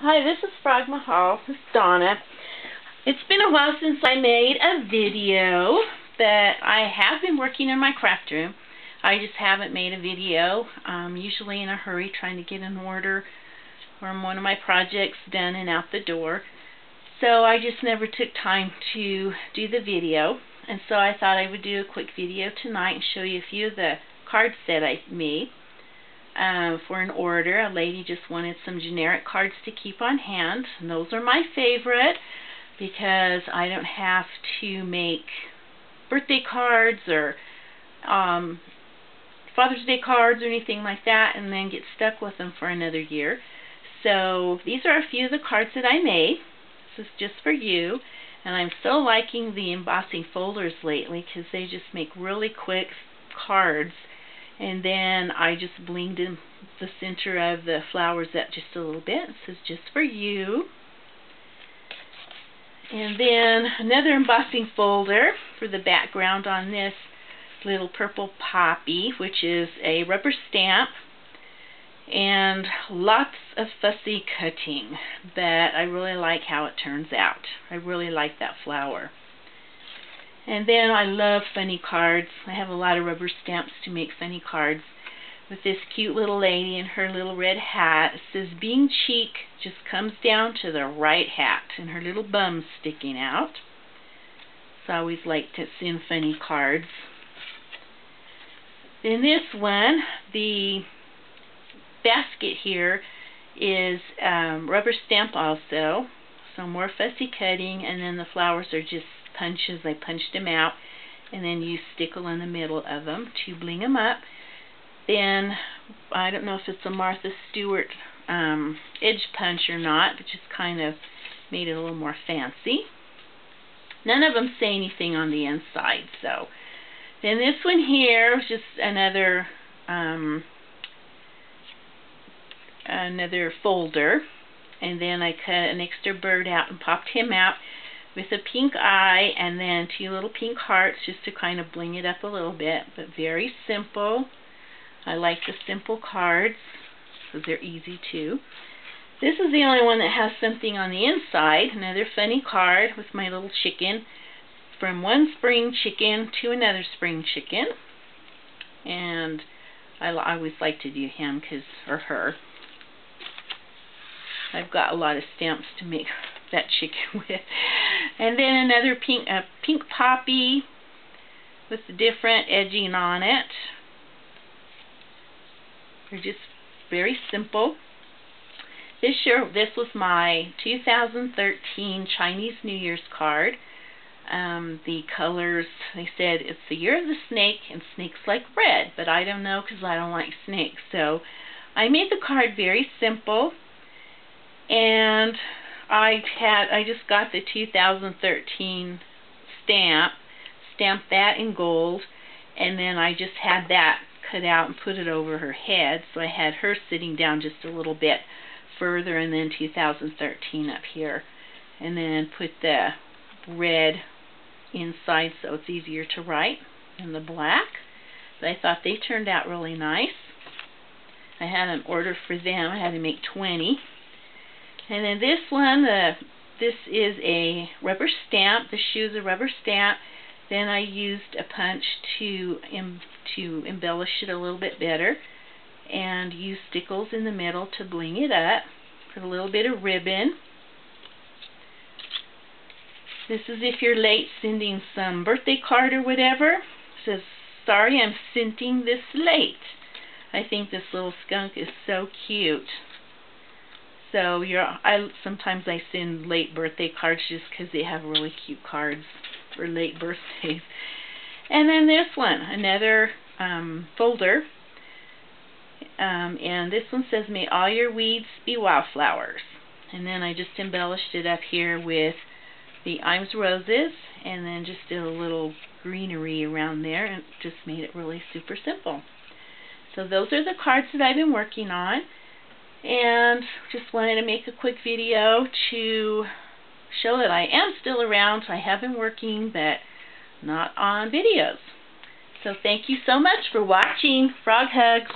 Hi, this is Frog Mahal. This is Donna. It's been a while since I made a video, but I have been working in my craft room. I just haven't made a video. I'm usually in a hurry trying to get an order from one of my projects done and out the door. So I just never took time to do the video. And so I thought I would do a quick video tonight and show you a few of the cards that I made uh, for an order. A lady just wanted some generic cards to keep on hand. And those are my favorite because I don't have to make birthday cards or um, Father's Day cards or anything like that and then get stuck with them for another year. So these are a few of the cards that I made. This is just for you. And I'm so liking the embossing folders lately because they just make really quick cards and then I just blinged in the center of the flowers up just a little bit. This is just for you. And then another embossing folder for the background on this little purple poppy, which is a rubber stamp. And lots of fussy cutting, but I really like how it turns out. I really like that flower. And then I love funny cards. I have a lot of rubber stamps to make funny cards. With this cute little lady in her little red hat. It says, being cheek just comes down to the right hat. And her little bum sticking out. So I always like to send funny cards. Then this one, the basket here is um, rubber stamp also. So more fussy cutting. And then the flowers are just punches. I punched them out and then use stickle in the middle of them to bling them up. Then, I don't know if it's a Martha Stewart um, edge punch or not, but just kind of made it a little more fancy. None of them say anything on the inside, so. Then this one here is just another um, another folder. And then I cut an extra bird out and popped him out with a pink eye and then two little pink hearts just to kind of bling it up a little bit, but very simple. I like the simple cards because they're easy too. This is the only one that has something on the inside, another funny card with my little chicken. From one spring chicken to another spring chicken. And I, always like to do him cause, or her. I've got a lot of stamps to make that chicken with. And then another pink, a pink poppy with different edging on it. They're just very simple. This year, this was my 2013 Chinese New Year's card. Um, the colors, they said it's the year of the snake and snakes like red, but I don't know because I don't like snakes. So I made the card very simple and I had I just got the 2013 stamp, stamped that in gold, and then I just had that cut out and put it over her head. So I had her sitting down just a little bit further, and then 2013 up here, and then put the red inside so it's easier to write, and the black. But I thought they turned out really nice. I had an order for them. I had to make 20. And then this one, the this is a rubber stamp. The shoe's a rubber stamp. Then I used a punch to em to embellish it a little bit better, and use stickles in the middle to bling it up. Put a little bit of ribbon. This is if you're late sending some birthday card or whatever. It says, sorry I'm sending this late. I think this little skunk is so cute. So you're, I sometimes I send late birthday cards just because they have really cute cards for late birthdays. And then this one, another um, folder. Um, and this one says, May all your weeds be wildflowers. And then I just embellished it up here with the Iams roses and then just did a little greenery around there and just made it really super simple. So those are the cards that I've been working on and just wanted to make a quick video to show that I am still around. I have been working, but not on videos. So thank you so much for watching. Frog hugs.